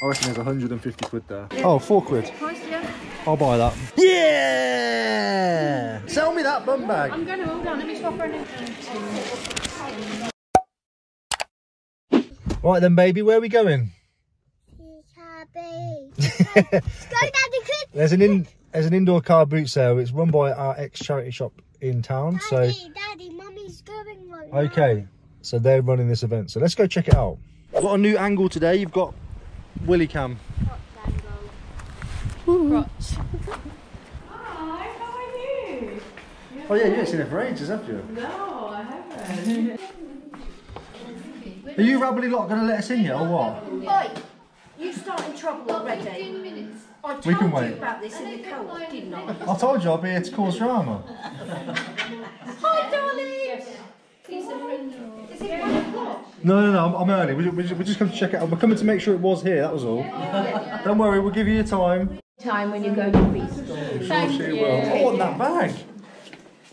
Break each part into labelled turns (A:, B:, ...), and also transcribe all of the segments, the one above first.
A: I reckon there's 150 quid there. Oh, four quid. I'll buy that. Yeah! Sell me that bum bag.
B: I'm going to hold on. Let me swap her in.
A: Right then, baby, where are we going? There's an in there's an indoor car boot sale. It's run by our ex charity shop in town. so
C: Daddy, Daddy, Mummy's going right now.
A: okay, so they're running this event. So let's go check it out. I've got a new angle today. You've got Willy Cam.
B: Rots.
D: Hi, how are you?
A: Oh yeah, you haven't seen it for ages, have you?
D: No, I haven't.
A: Are you rubbly lot going to let us in yet, or what?
E: Oi, you starting trouble already. I told
A: We can
E: you
A: wait.
E: about this in the co-op, didn't I?
A: I told you I'll be here to cause drama.
E: Hi, darling. Is it one o'clock?
A: No, no, no, I'm, I'm early. We, we, we just come to check it out. We're coming to make sure it was here, that was all. Don't worry, we'll give you your time.
D: Time when you go to preschool.
A: Thank she will. I want that bag.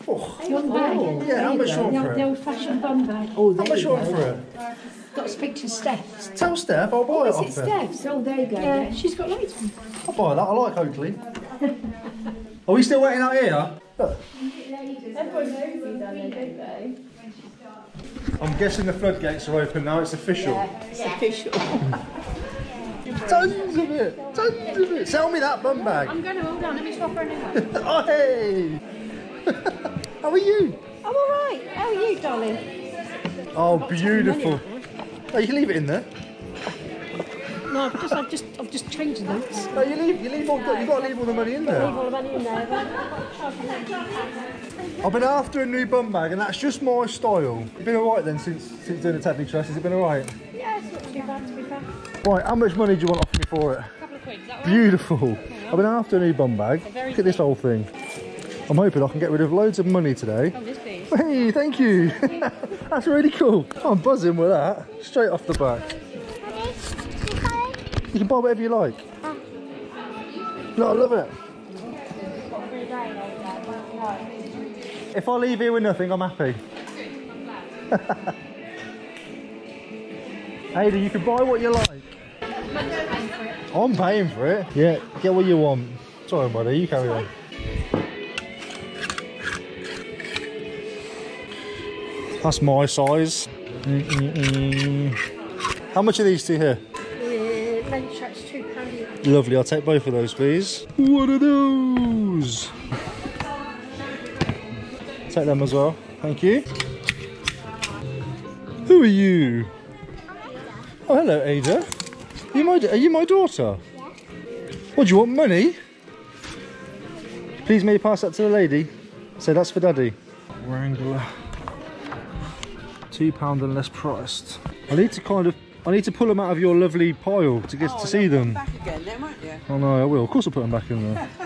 A: Oh,
D: Your oh, bag.
A: yeah, how much you want
D: The,
A: for
D: the
A: it?
D: old-fashioned bum bag. Oh,
A: How much you want for it?
D: Got to speak to Steph.
A: Tell Steph, I'll buy it
D: Is it
A: off her.
D: Steph's? Oh, there you go. Yeah, she's got loads of them.
A: I'll buy that, I like Oakley. Are we still waiting out here? Look,
D: Everyone knows you, darling, don't they?
A: I'm guessing the floodgates are open now, it's official.
D: It's official.
A: Tons of it, tons of it. Sell me that bum bag.
B: I'm going to hold on. Let me swap her in.
A: Oh, hey! How are you?
D: I'm all right. How are you, darling?
A: Oh, beautiful. Oh, you can leave it in there.
D: No, I've just, I've just, I've just changed the notes.
A: No, you leave, you leave all, you've got to leave all the money in there.
D: Leave all the money in there.
A: I've been after a new bum bag, and that's just my style. You've been alright then since since doing the Tedley Trust. Has it been alright?
D: Yeah, it's not too bad to be fair.
A: Right, how much money do you want off me for it?
B: A couple of quid. Is that
A: Beautiful. I've been after a new bum bag. Look at this whole thing. I'm hoping I can get rid of loads of money today.
B: Oh, this piece.
A: Hey, thank you. That's really cool. I'm buzzing with that. Straight off the back. You can buy whatever you like. Um, no, I love it. If I leave here with nothing, I'm happy. Ada, you can buy what you like. I'm paying for it. Yeah, get what you want. Sorry, buddy, you carry on. That's my size. Mm-mm-mm. How much are these two here?
D: Yeah, lunch two pounds.
A: Lovely, I'll take both of those, please. What are those? Take them as well. Thank you. Who are you? Oh, hello, Ada. Are you my, are you my daughter? What, do you want money? Please may you pass that to the lady? Say that's for daddy. Wrangler. Two pound and less priced. I need to kind of, I need to pull them out of your lovely pile to get to see them.
F: Back again then, won't you?
A: Oh no, I will. Of course I'll put them back in there.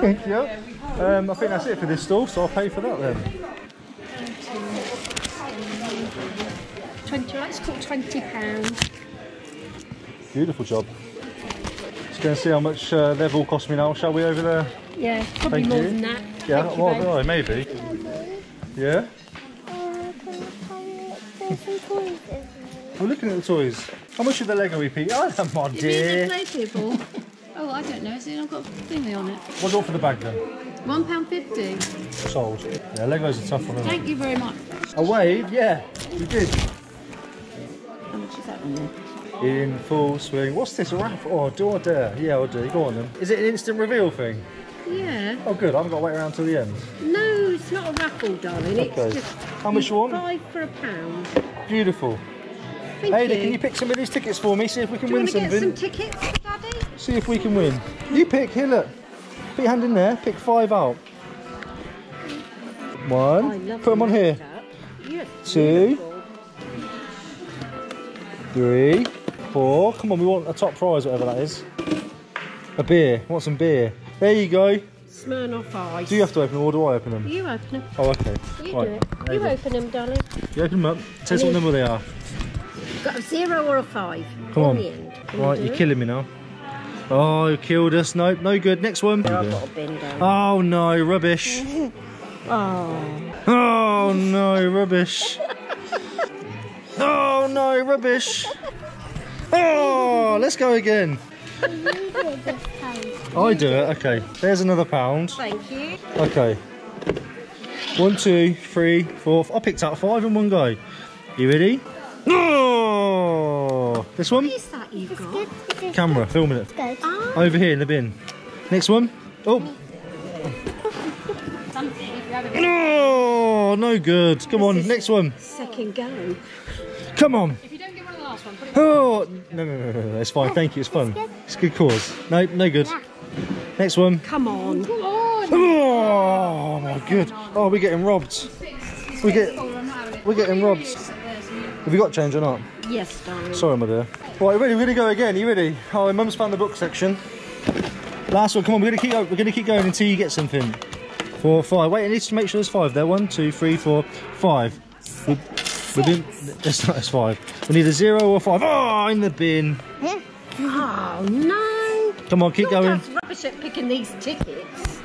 A: Thank you. Um, I think that's it for this stall, so I'll pay for that then.
D: Twenty. Let's call twenty pounds.
A: Beautiful job. Just going to see how much uh, they've all cost me now, shall we, over there?
D: Yeah, probably
A: Thank
D: more
A: you.
D: than that.
A: Yeah,
D: Thank you,
A: well,
D: babe.
A: oh, maybe. Yeah? I'm looking at the toys. How much are the Lego EP? Oh, ah, that's my
B: You mean the
A: dear.
B: play people? Oh, I don't know. See, I've got a thingy on it.
A: What's all for the bag then?
B: One pound fifty.
A: Sold. Yeah, Lego's a tough one, isn't it?
B: Thank you very much.
A: A wave? Yeah, we did.
B: How much is that one then?
A: In full swing. What's this? A raffle? Oh, do or dare? Yeah, I'll do. Go on then. Is it an instant reveal thing?
B: Yeah.
A: Oh, good. I haven't got to wait around till the end.
B: No, it's not a raffle, darling.
A: Okay.
B: It's just
A: How much you want?
B: five for a pound.
A: Beautiful.
B: Thank
A: Ada,
B: you.
A: can you pick some of these tickets for me? See if we can
B: Do
A: win
B: to get
A: something.
B: some tickets, Daddy?
A: See if we can win. You pick. Here, look. Put your hand in there. Pick five out. One. Put them on here. Two. Three. Four. Come on, we want a top prize, whatever that is. A beer. Want some beer? There you go.
B: Smirnoff Ice.
A: Do you have to open them or do I open them?
B: You open them.
A: Oh, okay.
B: You
A: right.
B: do it.
A: there
B: You
A: you
B: open them, darling.
A: You open them up. Tell us what number they are.
B: Got a zero or a five.
A: Come on.
B: The end. Can
A: Right,
B: do
A: you're
B: it?
A: killing me now. Oh, you killed us. Nope, no good. Next one.
B: I've got a bin down.
A: Oh no, rubbish.
B: Oh
A: Oh no, rubbish. Oh no, rubbish. Oh, let's go again. I do it. Okay, there's another pound.
D: Thank you.
A: Okay. One, two, three, four. I picked up five in one go. You ready? Oh, this one.
D: What is that you've got?
A: Camera, filming it.
D: Ah,
A: Over here in the bin. Next one. Oh. No, no good. Come on, next one.
D: second go.
A: Come on.
B: If you don't get one of the last one, put it
A: Oh, no, no, no, no, no. It's fine. Thank you. It's fun. It's a good cause. No, no good. Next one.
D: Come on. Come on.
A: Oh my good. Oh, we're getting robbed. We get, we're getting robbed. Have you got change or not?
D: Yes, darling.
A: Sorry, my dear. Right, ready? We're gonna go again. Are you ready? Oh, my mum's found the book section. Last one. Come on. We're gonna keep. We're gonna keep going until you get something. Four, five. Wait, I need to make sure there's five there. One, two, three, four, five. We- We've been. It's not. It's five. We need a zero or five. Oh, in the bin.
D: Oh, no.
A: Come on, keep going.
D: At picking these tickets.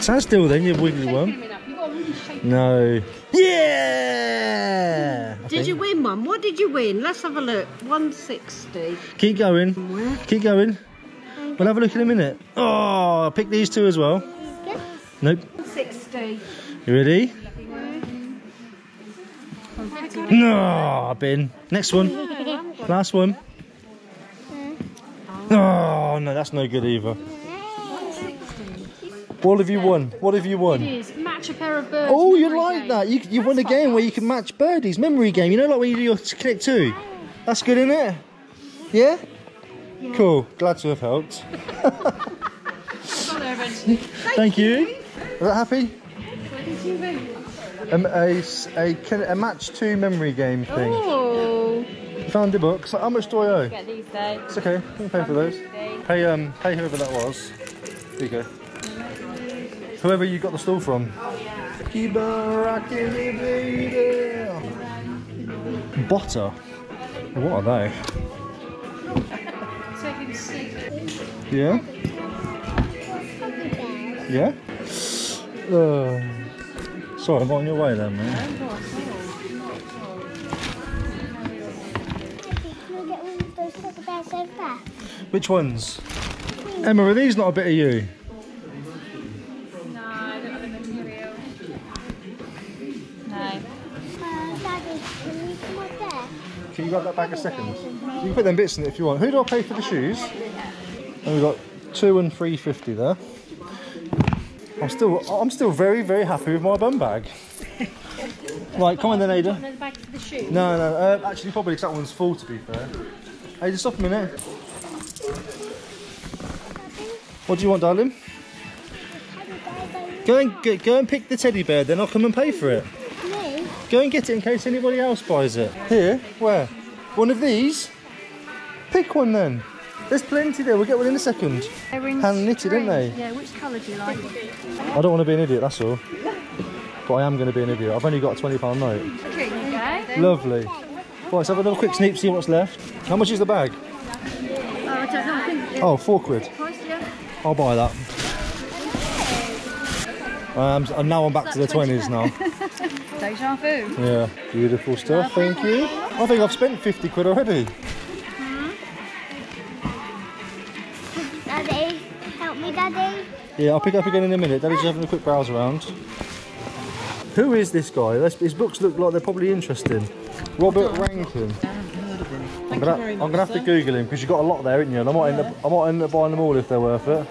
A: Stand still, then you wiggly one.
B: them enough. You've got to really shake
A: No. Yeah. I
D: Did
A: think.
D: you win one? What did you win? Let's have a look. 160.
A: Keep going.
D: Where?
A: Keep going. We'll have a look in a minute. Oh, pick these two as well. Nope.
D: 160.
A: You ready? No, bin. Next one. Last one. Mm. Oh, no, that's no good either. What have you won? What have you won?
B: It is. Match a pair of birds.
A: Oh, you like
B: game.
A: that? You, you won a game where you can match birdies, memory game. You know, like when you do your Connect 2? That's good, isn't it? Yeah? Cool. Glad to have helped.
B: Got there eventually.
A: Thank you. Is that happy? Um, a, s- a, kin- a match 2 memory game thing.
B: Oh.
A: You found the book. So how much do I owe?
B: Get these days.
A: It's okay. You can pay for those. Pay um pay whoever that was. There you go. Whoever you got the stool from. Keep on rocking it, baby. Butter. What are they? Yeah. Yeah. Uh, sorry, I'm on your way then, man.
C: Can I get one of those Peppa Bears over there?
A: Which ones? Emma, are these not a bit of you? That bag a second? You can put them bits in it if you want. Who do I pay for the shoes? And we've got two and three fifty there. I'm still, I'm still very, very happy with my bum bag. right, come on then, Ada.
B: Another the.
A: No, no, uh, actually probably 'cause that one's full to be fair. Ada, stop a minute. What do you want, darling? Go and go, go and pick the teddy bear, then I'll come and pay for it.
C: Me?
A: Go and get it in case anybody else buys it. Here? Where? One of these? Pick one then. There's plenty there. We'll get one in a second. Hand knitted, aren't they?
B: Yeah, which colour do you like?
A: I don't want to be an idiot, that's all. But I am going to be an idiot. I've only got a £20 note.
B: Okay, okay.
A: Lovely. Right, let's have another quick sneak, see what's left. How much is the bag?
B: Oh, I don't know. I think
A: Oh, four quid. I'll buy that. Um, and now I'm back to the 20s now.
B: Deja vu.
A: Yeah, beautiful stuff, thank you. I think I've spent 50 quid already.
C: Daddy, help me, Daddy.
A: Yeah, I'll pick up again in a minute. Daddy's just having a quick browse around. Who is this guy? His books look like they're probably interesting. Robert Rankin. I'm gonna, I'm gonna have to Google him because you've got a lot there, haven't you? And I might end up, I might end up buying them all if they're worth it.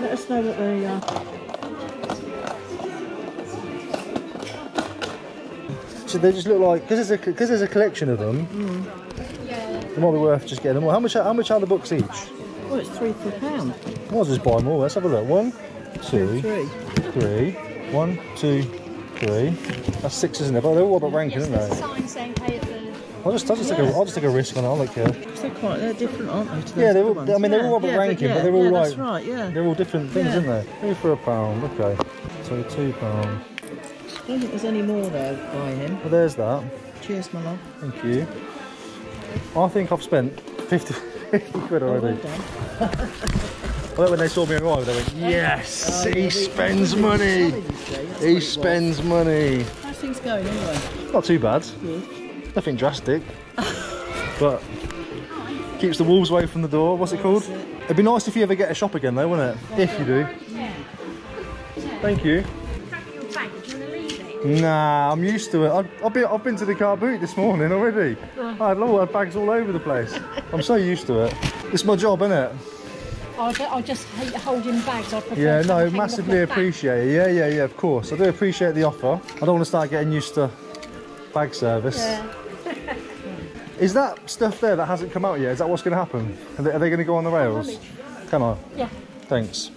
D: Let us know what they are.
A: So they just look like because there's a because there's a collection of them. It might be worth just getting them all. How much? How much are the books each?
D: Well, it's three for a pound.
A: I might well just buy them all. Let's have a look. One, two,
D: Three.
A: three. One, two, three. That's six, isn't it? But they're all Robert Rankin, aren't they?
B: Sign saying pay at the.
A: I'll just, I'll just take a, I'll just take a risk on it. I don't care.
D: Because they're quite, they're different, aren't they?
A: Yeah, they're all-
D: ones?
A: I mean, they're all Robert
D: yeah,
A: Rankin, but
D: yeah,
A: they're all
D: yeah,
A: like-
D: That's right, yeah.
A: They're all different things,
D: Yeah.
A: aren't they? Three for a pound. Okay. So two pound.
D: I don't think there's any more there by him.
A: Well, there's that.
D: Cheers, my love.
A: Thank you. I think I've spent 50, 50 quid
D: Oh, well
A: already. I bet when they saw me arrive, they went, oh, "Yes,
D: Oh,
A: he
D: we-
A: spends money.
D: decided, you see, that's what
A: He
D: it was.
A: spends money."
D: How's things going anyway?
A: Not too bad. Nothing drastic. but keeps the wolves away from the door. What's it called? It'd be nice if you ever get a shop again though, wouldn't it? If you do. Thank you. Nah, I'm used to it. I've, I've, been, I've been to the car boot this morning already. I had all bags all over the place. I'm so used to it. It's my job, isn't it?
D: I, I just hate holding bags. I prefer
A: Yeah, no, massively
D: off back.
A: appreciate it. Yeah, yeah, yeah, of course. I do appreciate the offer. I don't want to start getting used to bag service.
D: Yeah.
A: Is that stuff there that hasn't come out yet? Is that what's going to happen? Are they, they going to go on the rails?
D: rummage.
A: Can I?
D: Yeah.
A: Thanks.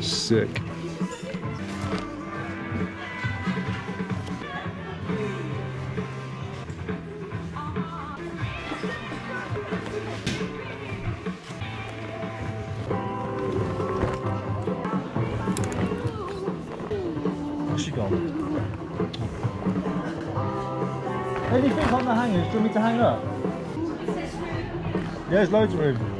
A: Sick. You want me to hang up? Yeah, there's loads of room.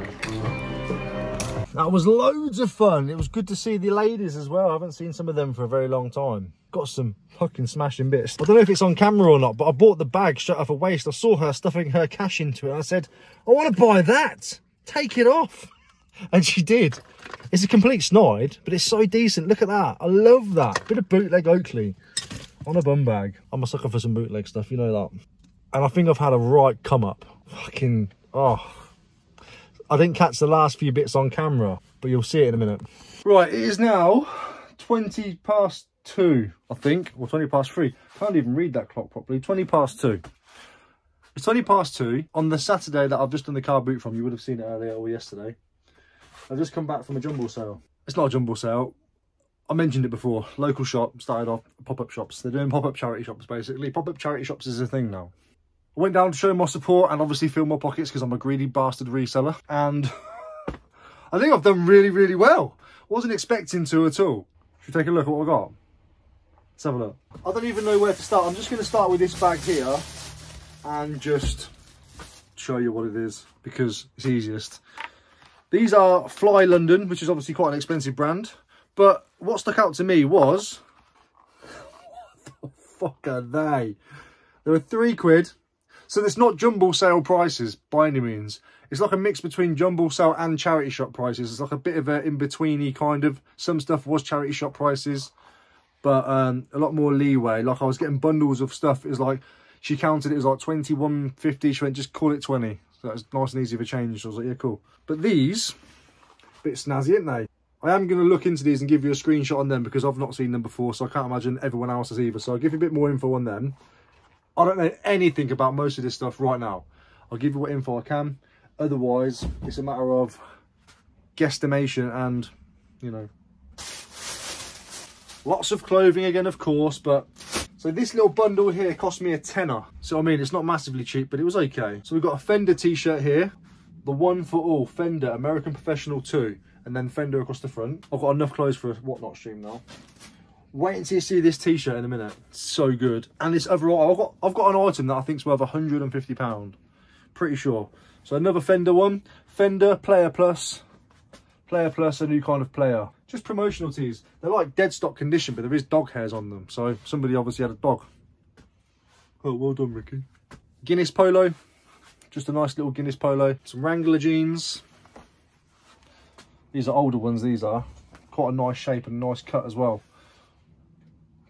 A: That was loads of fun. It was good to see the ladies as well. I haven't seen some of them for a very long time. Got some fucking smashing bits. I don't know if it's on camera or not, but I bought the bag straight off her waist. I saw her stuffing her cash into it. I said, I want to buy that. Take it off. And she did. It's a complete snide, but it's so decent. Look at that. I love that. Bit of bootleg Oakley on a bum bag. I'm a sucker for some bootleg stuff, you know that. And I think I've had a right come up. Fucking, oh. I didn't catch the last few bits on camera, but you'll see it in a minute. Right, it is now 20 past two, I think, or 20 past three. Can't even read that clock properly. 20 past two. It's 20 past two on the Saturday that I've just done the car boot from. You would have seen it earlier or yesterday. I've just come back from a jumble sale. It's not a jumble sale. I mentioned it before. Local shop started off pop-up shops. They're doing pop-up charity shops basically. Pop-up charity shops is a thing now. Went down to show my support and obviously fill my pockets because I'm a greedy bastard reseller. And I think I've done really, really well. Wasn't expecting to at all. Should we take a look at what I got? Let's have a look. I don't even know where to start. I'm just going to start with this bag here and just show you what it is because it's easiest. These are Fly London, which is obviously quite an expensive brand. But what stuck out to me was, what the fuck are they? They were three quid. So it's not jumble sale prices by any means. It's like a mix between jumble sale and charity shop prices. It's like a bit of an in-betweeny kind of. Some stuff was charity shop prices, but um, a lot more leeway. Like I was getting bundles of stuff. It was like, she counted it was like 21.50. She went, just call it 20. So that's nice and easy for change. So I was like, yeah, cool. But these, bit snazzy, aren't they? I am going to look into these and give you a screenshot on them because I've not seen them before. So I can't imagine everyone else has either. So I'll give you a bit more info on them. I don't know anything about most of this stuff right now. I'll give you what info I can. Otherwise, it's a matter of guesstimation and, you know, lots of clothing again, of course, but so this little bundle here cost me a tenner. So I mean, it's not massively cheap, but it was okay. So we've got a Fender t-shirt here, the one for all Fender American Professional 2, and then Fender across the front. I've got enough clothes for a whatnot stream now. Wait until you see this t-shirt in a minute. So good. And this overall, I've got, I've got an item that I think's worth 150 pound. Pretty sure. So another Fender one. Fender Player Plus. Player Plus, a new kind of player. Just promotional tees. They're like dead stock condition, but there is dog hairs on them. So somebody obviously had a dog. Oh, well done, Ricky. Guinness Polo. Just a nice little Guinness Polo. Some Wrangler jeans. These are older ones, these are. Quite a nice shape and nice cut as well.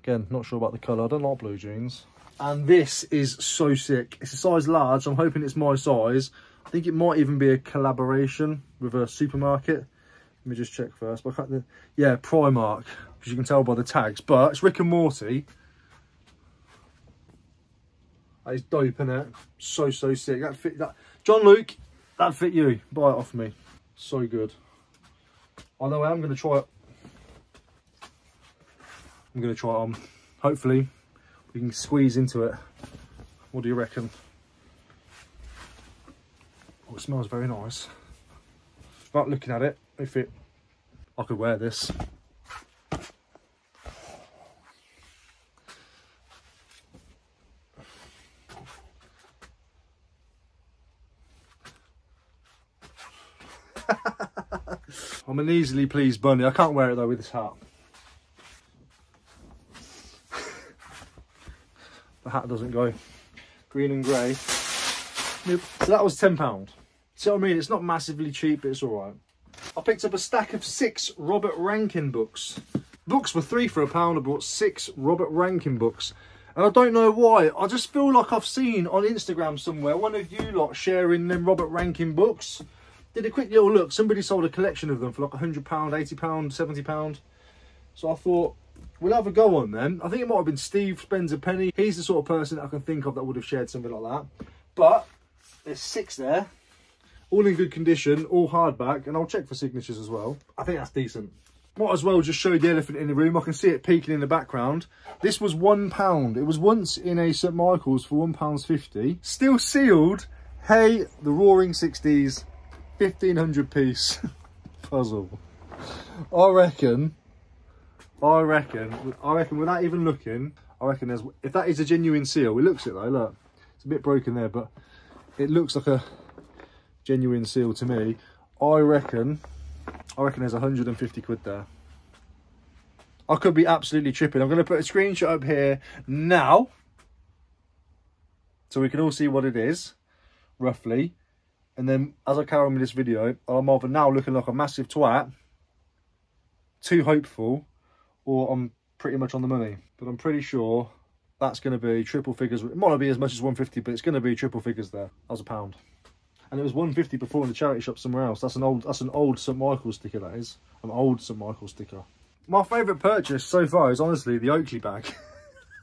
A: Again, not sure about the colour. I don't like blue jeans. And this is so sick. It's a size large. I'm hoping it's my size. I think it might even be a collaboration with a supermarket. Let me just check first. Yeah, Primark, because you can tell by the tags. But it's Rick and Morty. That is dope, isn't it? So, so sick. That fit that. John Luke, that fit you. Buy it off me. So good. I know I am going to try it. I'm going to try it on. Hopefully, we can squeeze into it. What do you reckon? Oh, it smells very nice. Without looking at it, if it, I could wear this. I'm an easily pleased bunny. I can't wear it though with this hat. Hat doesn't go. Green and grey. So that was £10. See what I mean? It's not massively cheap, but it's all right. I picked up a stack of six Robert Rankin books. Books were three for a pound. I bought six Robert Rankin books. And I don't know why. I just feel like I've seen on Instagram somewhere one of you lot sharing them Robert Rankin books. Did a quick little look. Somebody sold a collection of them for like a £100, £80, £70. So I thought, we'll have a go on them. I think it might have been Steve spends a Penny. He's the sort of person I can think of that would have shared something like that. But there's six there all in good condition, all hardback, and I'll check for signatures as well. I think that's decent. Might as well just show the elephant in the room. I can see it peeking in the background. This was one pound. It was once in a St. Michael's for one pounds fifty. Still sealed. Hey, the Roaring 60s, 1500 piece puzzle. I reckon, I reckon, I reckon without even looking, I reckon there's, if that is a genuine seal, it looks it though, look. It's a bit broken there, but it looks like a genuine seal to me. I reckon, I reckon there's 150 quid there. I could be absolutely tripping. I'm going to put a screenshot up here now. So we can all see what it is, roughly. And then as I carry on with this video, I'm either now looking like a massive twat, too hopeful, or I'm pretty much on the money. But I'm pretty sure that's going to be triple figures. It might not be as much as 150, but it's going to be triple figures there. That was a pound and it was 150 before in the charity shop somewhere else. That's an old that's an old St Michael's sticker that is. An old St Michael's sticker. My favourite purchase so far is honestly the Oakley bag.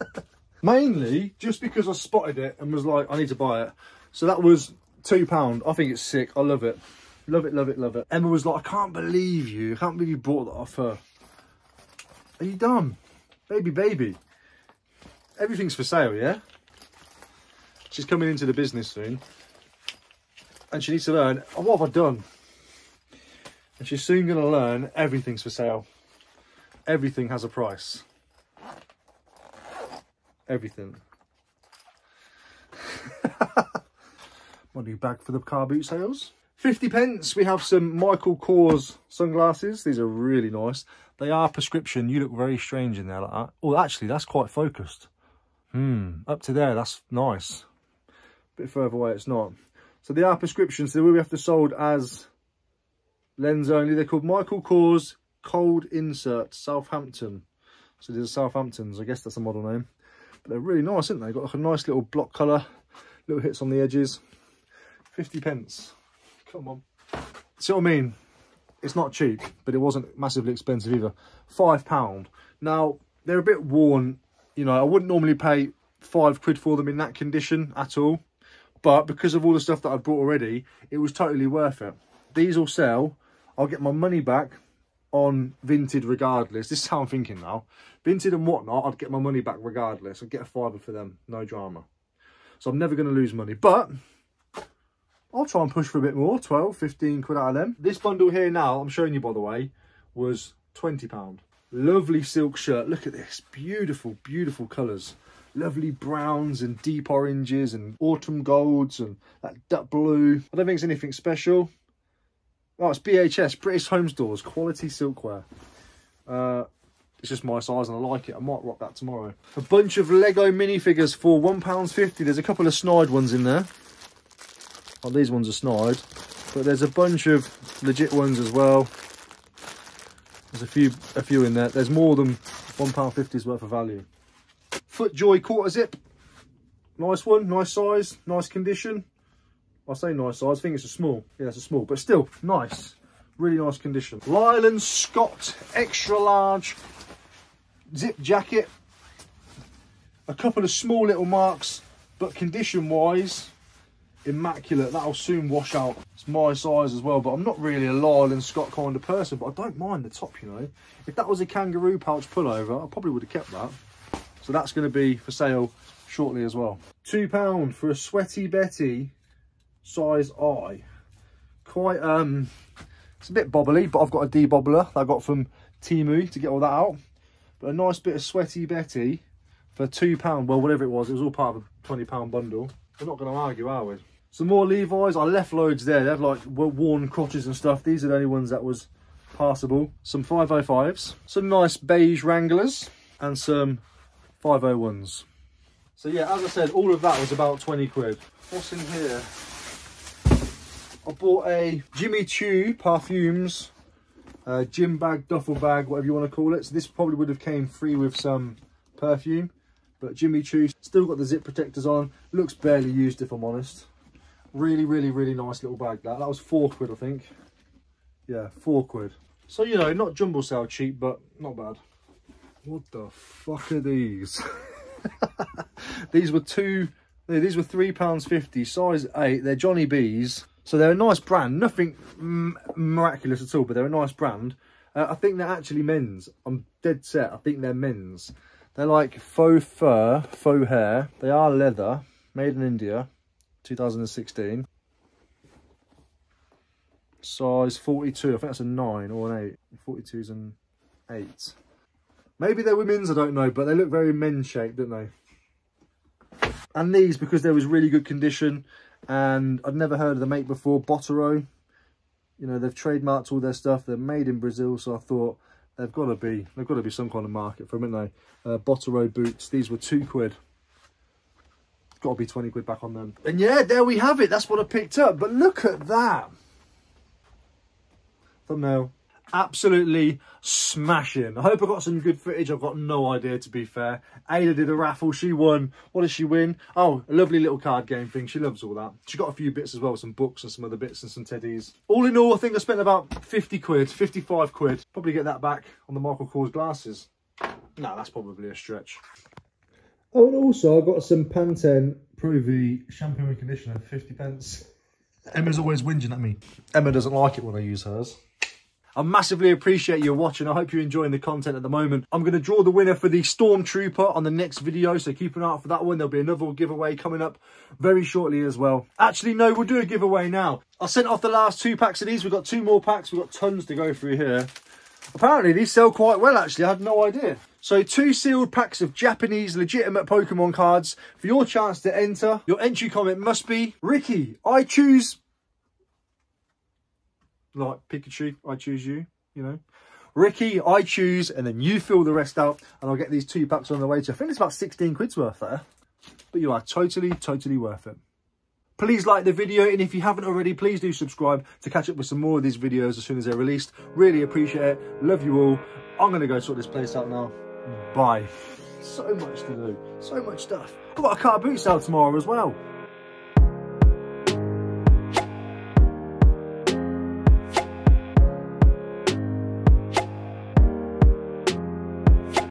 A: Mainly just because I spotted it and was like, I need to buy it. So that was £2. I think it's sick. I love it. Love it, love it, love it. Emma was like, I can't believe you. I can't believe you bought that off her. Are you dumb? Baby, baby. Everything's for sale, yeah? She's coming into the business soon and she needs to learn, oh, what have I done? And she's soon going to learn everything's for sale. Everything has a price. Everything. My new bag for the car boot sales. 50 pence, we have some Michael Kors sunglasses. These are really nice. They are prescription. You look very strange in there like that. Oh, actually, that's quite focused. Hmm, up to there, that's nice. A bit further away, it's not. So they are prescriptions. So they will have to sold as lens only. They're called Michael Kors Cold Insert Southampton. So these are Southamptons. I guess that's a model name. But they're really nice, aren't they? Got like a nice little block colour. Little hits on the edges. 50 pence. Come on. See what I mean? It's not cheap, but it wasn't massively expensive either. Five pound. Now, they're a bit worn. You know, I wouldn't normally pay five quid for them in that condition at all. But because of all the stuff that I bought already, it was totally worth it. These will sell. I'll get my money back on Vinted regardless. This is how I'm thinking now. Vinted and whatnot, I'd get my money back regardless. I'd get a fiver for them. No drama. So I'm never going to lose money. But I'll try and push for a bit more. 12, 15 quid out of them. This bundle here now, I'm showing you by the way, was £20. Lovely silk shirt. Look at this. Beautiful, beautiful colours lovely browns and deep oranges and autumn golds and that duck blue. I don't think it's anything special. Oh, it's BHS, British Home Stores, quality silkware. Uh, it's just my size and I like it. I might rock that tomorrow. A bunch of Lego minifigures for £1.50. There's a couple of snide ones in there. Oh, these ones are snide. But there's a bunch of legit ones as well. There's a few a few in there. There's more than £1.50's worth of value. FootJoy quarter zip. Nice one, nice size, nice condition. I say nice size, I think it's a small. Yeah, it's a small, but still nice. Really nice condition. Lyle and Scott extra large zip jacket. A couple of small little marks, but condition wise, immaculate. That'll soon wash out. It's my size as well, but I'm not really a Lyle and Scott kind of person, but I don't mind the top, you know. If that was a kangaroo pouch pullover, I probably would have kept that. So that's going to be for sale shortly as well. £2 for a Sweaty Betty size I. Quite, um, it's a bit bobbly, but I've got a debobbler that I got from Temu to get all that out. But a nice bit of Sweaty Betty for £2. Well, whatever it was, it was all part of a £20 bundle. We're not going to argue, are we? Some more Levi's. I left loads there. They have like worn crotches and stuff. These are the only ones that was passable. Some 505s. Some nice beige Wranglers. And some 501s. So yeah, as I said, all of that was about 20 quid. What's in here? I bought a Jimmy Choo perfumes, uh, gym bag, duffel bag, whatever you want to call it. So this probably would have came free with some perfume. But Jimmy Choo, still got the zip protectors on. Looks barely used if I'm honest. Really, really, really nice little bag that. That was four quid, I think. Yeah, four quid. So, you know, not jumbo sale cheap, but not bad. What the fuck are these? these were two, these were £3.50, size 8. They're Johnny B's. So they're a nice brand. Nothing miraculous at all, but they're a nice brand. Uh, I think they're actually men's. I'm dead set. I think they're men's. They're like faux fur, faux hair. They are leather, made in India. 2016. Size 42, I think that's a 9 or an 8. 42 is an 8. Maybe they're women's, I don't know, but they look very men's shaped, don't they? And these, because they was really good condition, and I'd never heard of the make before, Botero. You know, they've trademarked all their stuff. They're made in Brazil, so I thought they've got to be, they've got to be some kind of market for them, haven't they? Uh, Botero boots, these were two quid got to be 20 quid back on them. And yeah, there we have it. That's what I picked up. But look at that. Thumbnail. Absolutely smashing. I hope I got some good footage. I've got no idea, to be fair. Ada did a raffle. She won. What did she win? Oh, a lovely little card game thing. She loves all that. She got a few bits as well, some books and some other bits and some teddies. All in all, I think I spent about 50 quid, 55 quid. Probably get that back on the Michael Kors glasses. No, that's probably a stretch. Oh, and also I got some Pantene Pro V shampoo and conditioner, 50 pence. Emma's always whinging at me. Emma doesn't like it when I use hers. I massively appreciate you watching. I hope you're enjoying the content at the moment. I'm going to draw the winner for the Stormtrooper on the next video, so keep an eye out for that one. There'll be another giveaway coming up very shortly as well. Actually, no, we'll do a giveaway now. I sent off the last two packs of these. We've got two more packs. We've got tons to go through here. Apparently, these sell quite well, actually. I had no idea. So two sealed packs of Japanese legitimate Pokemon cards for your chance to enter. Your entry comment must be, Ricky, I choose... Like Pikachu, I choose you, you know. Ricky, I choose, and then you fill the rest out, and I'll get these two packs on the way to, I think it's about 16 quid's worth there. But you are totally, totally worth it. Please like the video, and if you haven't already, please do subscribe to catch up with some more of these videos as soon as they're released. Really appreciate it. Love you all. I'm going to go sort this place out now. Bye. So much to do. So much stuff. I've got a car boot sale tomorrow as well.